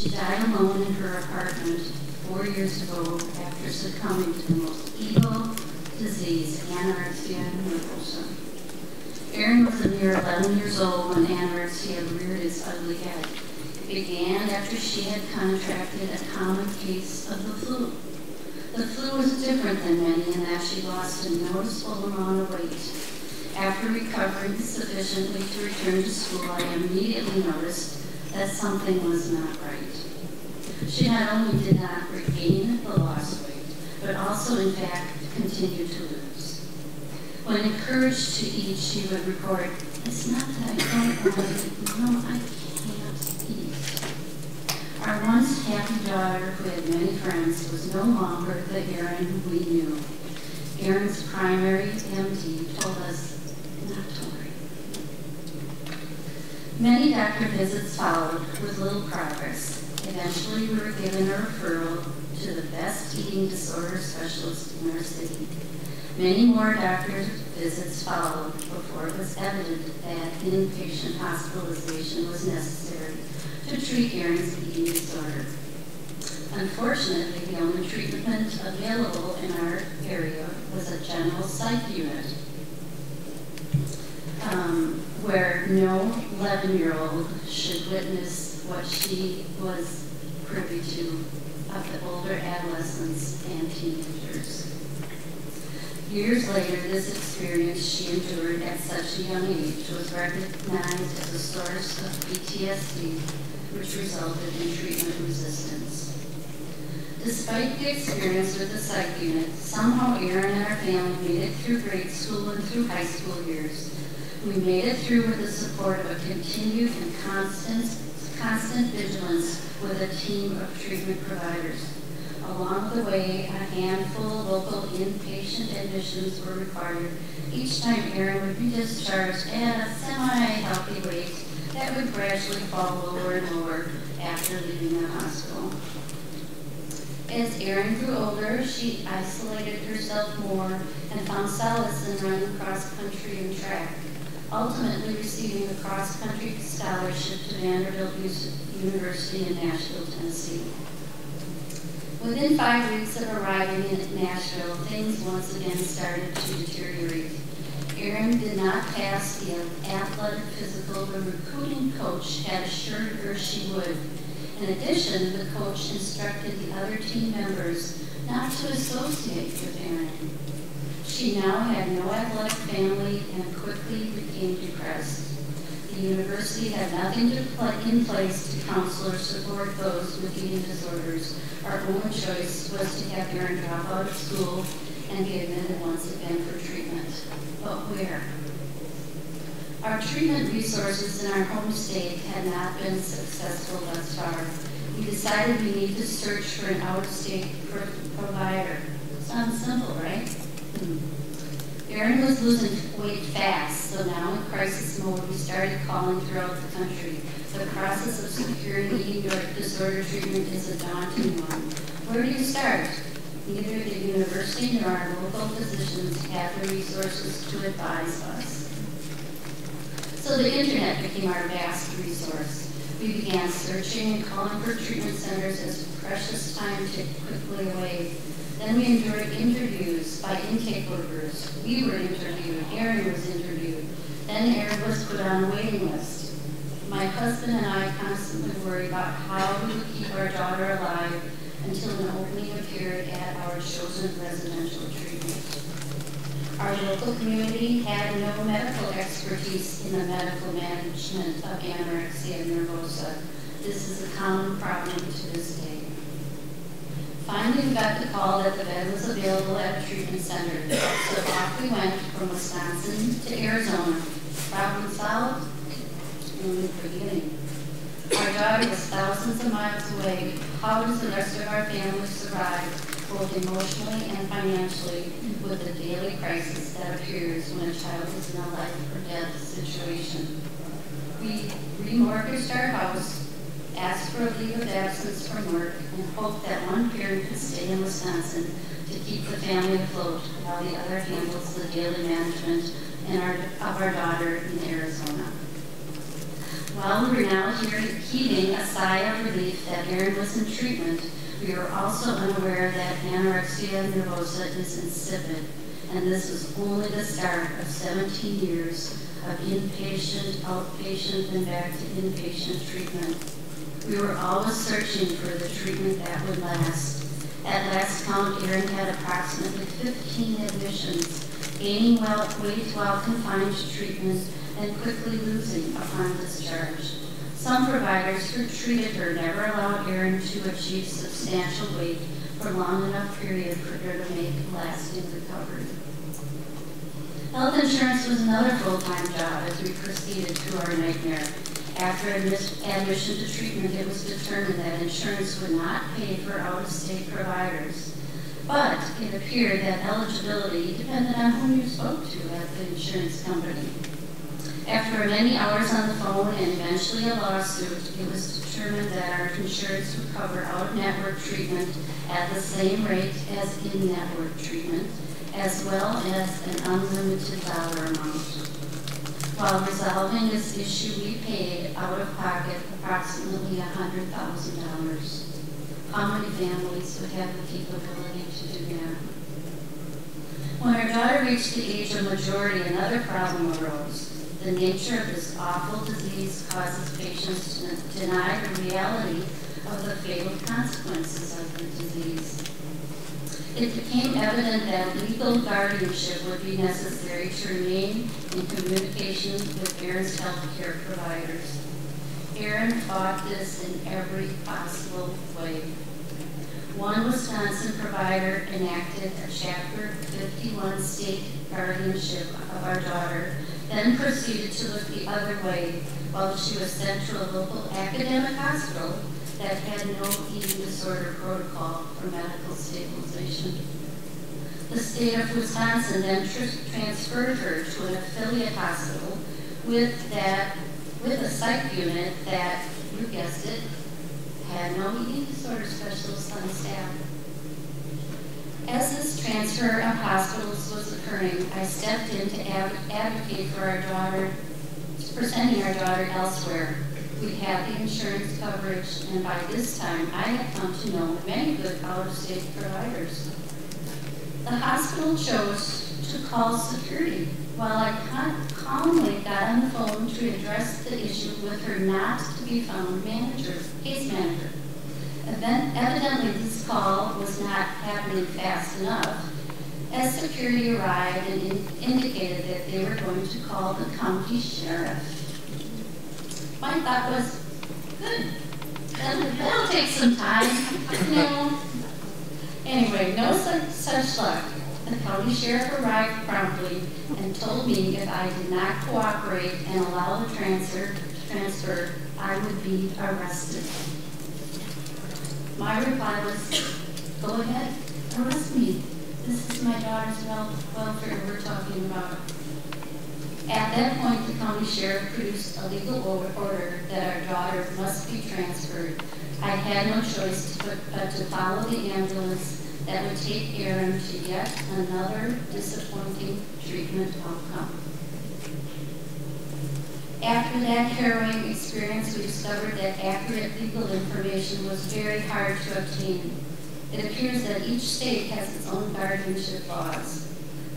She died alone in her apartment four years ago after succumbing to the most evil disease, anorexia nervosa. Aaron was a mere 11 years old when anorexia reared its ugly head. It began after she had contracted a common case of the flu. The flu was different than many in that she lost a noticeable amount of weight. After recovering sufficiently to return to school, I immediately noticed that something was not right. She not only did not regain the lost weight, but also in fact continued to lose. When encouraged to eat, she would report, it's not that I don't want to eat, no, I can't eat. Our once happy daughter, who had many friends, was no longer the Aaron we knew. Aaron's primary MD told us not to worry. Many doctor visits followed with little progress. Eventually, we were given a referral to the best eating disorder specialist in our city. Many more doctor visits followed before it was evident that inpatient hospitalization was necessary to treat Aaron's eating disorder. Unfortunately, the only treatment available in our area was a general psych unit, um, where no 11-year-old should witness what she was privy to of the older adolescents and teenagers. Years later, this experience she endured at such a young age was recognized as a source of PTSD, which resulted in treatment resistance. Despite the experience with the psych unit, somehow Aaron and our family made it through grade school and through high school years. We made it through with the support of continued and constant, constant vigilance with a team of treatment providers. Along the way, a handful of local inpatient admissions were required. Each time Aaron would be discharged at a semi-healthy weight that would gradually fall lower and lower after leaving the hospital. As Aaron grew older, she isolated herself more and found solace in running cross country and track, ultimately receiving a cross country scholarship to Vanderbilt University in Nashville, Tennessee. Within five weeks of arriving in Nashville, things once again started to deteriorate. Aaron did not pass the athletic physical the recruiting coach had assured her she would. In addition, the coach instructed the other team members not to associate with Aaron. She now had no athletic family and quickly became depressed. The university had nothing to in place to counsel or support those with eating disorders. Our only choice was to have Aaron drop out of school and be admitted once again for treatment. But where? Our treatment resources in our home state had not been successful thus far. We decided we need to search for an out-of-state provider. Sounds simple, right? Hmm. Aaron was losing weight fast, so now in crisis mode, we started calling throughout the country. The process of securing eating disorder treatment is a daunting one. Where do you start? Neither the university nor our local physicians have the resources to advise us. So the internet became our vast resource. We began searching and calling for treatment centers as precious time ticked quickly away. Then we endured interviews by intake workers. We were interviewed. Aaron was interviewed. Then Aaron was put on a waiting list. My husband and I constantly worried about how we would keep our daughter alive until an opening appeared at our chosen residential treatment. Our local community had no medical expertise in the medical management of anorexia nervosa. This is a common problem to this day. Finally, got the call that the bed was available at a treatment center. So off we went from Wisconsin to Arizona. Problem solved? Only the beginning. Our daughter was thousands of miles away. How does the rest of our family survive, both emotionally and financially, with the daily crisis that appears when a child is in a life or death situation? We remortgaged our house asked for a leave of absence from work and hoped that one parent could stay in Wisconsin to keep the family afloat while the other handles the daily management our, of our daughter in Arizona. While we were now heaving a sigh of relief that Aaron was in treatment, we were also unaware that anorexia nervosa is insipid, and this was only the start of 17 years of inpatient, outpatient, and back to inpatient treatment. We were always searching for the treatment that would last. At last count, Aaron had approximately 15 admissions, gaining weight while confined to treatment and quickly losing upon discharge. Some providers who treated her never allowed Aaron to achieve substantial weight for long enough period for her to make lasting recovery. Health insurance was another full-time job as we proceeded through our nightmare. After admission to treatment, it was determined that insurance would not pay for out-of-state providers. But it appeared that eligibility depended on whom you spoke to at the insurance company. After many hours on the phone and eventually a lawsuit, it was determined that our insurance would cover out-of-network treatment at the same rate as in-network treatment, as well as an unlimited dollar amount. While resolving this issue, we paid out of pocket approximately $100,000. How many families would have the capability to do that? When our daughter reached the age of majority, another problem arose. The nature of this awful disease causes patients to deny the reality of the fatal consequences of the disease it became evident that legal guardianship would be necessary to remain in communication with Aaron's health care providers. Aaron fought this in every possible way. One Wisconsin provider enacted a Chapter 51 state guardianship of our daughter, then proceeded to look the other way while she was sent to a local academic hospital that had no eating disorder protocol for medical stabilization. The state of Wisconsin then tr transferred her to an affiliate hospital with that with a psych unit that, you guessed it, had no eating disorder specialists on staff. As this transfer of hospitals was occurring, I stepped in to advocate for our daughter, for sending our daughter elsewhere we had the insurance coverage, and by this time, I had come to know many good out-of-state providers. The hospital chose to call security while I calmly got on the phone to address the issue with her not to be found manager, case manager. Evidently, this call was not happening fast enough as security arrived and in indicated that they were going to call the county sheriff my thought was, good. That'll, take some time, you. Anyway, no such, such luck. The county sheriff arrived promptly and told me if I did not cooperate and allow the transfer, transfer I would be arrested. My reply was, go ahead, arrest me. This is my daughter's welfare we're talking about. At that point, the county sheriff produced a legal order that our daughter must be transferred. I had no choice but to follow the ambulance that would take Aaron to yet another disappointing treatment outcome. After that harrowing experience, we discovered that accurate legal information was very hard to obtain. It appears that each state has its own guardianship laws.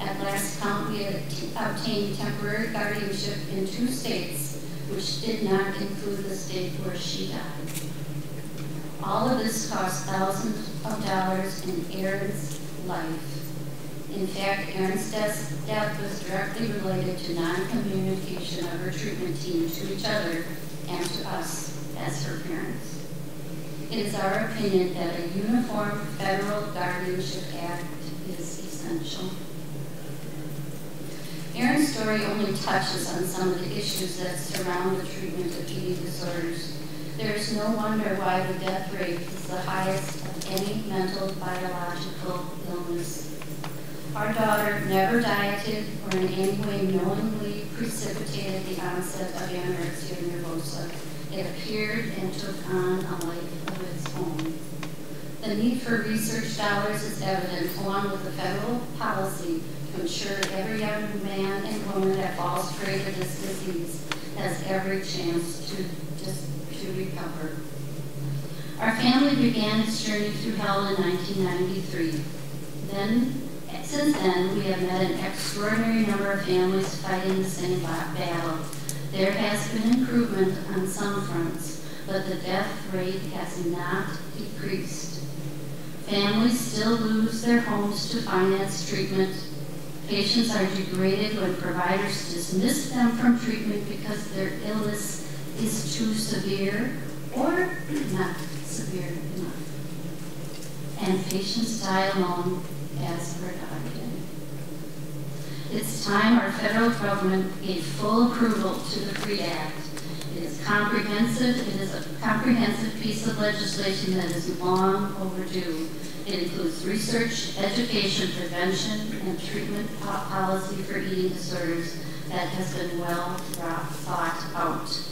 At last count, we had obtained temporary guardianship in two states, which did not include the state where she died. All of this cost thousands of dollars in Aaron's life. In fact, Aaron's death was directly related to non-communication of her treatment team to each other and to us as her parents. It is our opinion that a uniform federal guardianship act is essential. Aaron's story only touches on some of the issues that surround the treatment of eating disorders. There is no wonder why the death rate is the highest of any mental biological illness. Our daughter never dieted or in any way knowingly precipitated the onset of anorexia nervosa. It appeared and took on a life of its own. The need for research dollars is evident, along with the federal policy to ensure every young man and woman that falls prey to this disease has every chance to, just to recover. Our family began its journey through hell in 1993. Then, since then, we have met an extraordinary number of families fighting the same battle. There has been improvement on some fronts, but the death rate has not decreased. Families still lose their homes to finance treatment. Patients are degraded when providers dismiss them from treatment because their illness is too severe or not severe enough. And patients die alone as per document. It's time our federal government gave full approval to the FREED Act. It is comprehensive. It is a comprehensive piece of legislation that is long overdue. It includes research, education, prevention, and treatment policy for eating disorders that has been well thought out.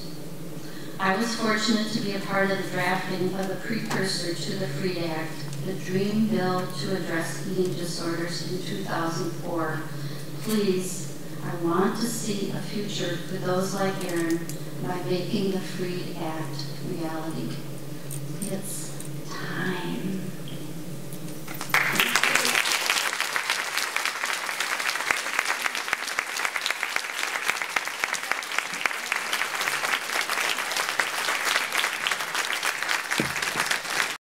I was fortunate to be a part of the drafting of a precursor to the FREED Act, the Dream Bill to Address Eating Disorders in 2004. Please, I want to see a future for those like Aaron by making the Freed Act reality. It's time.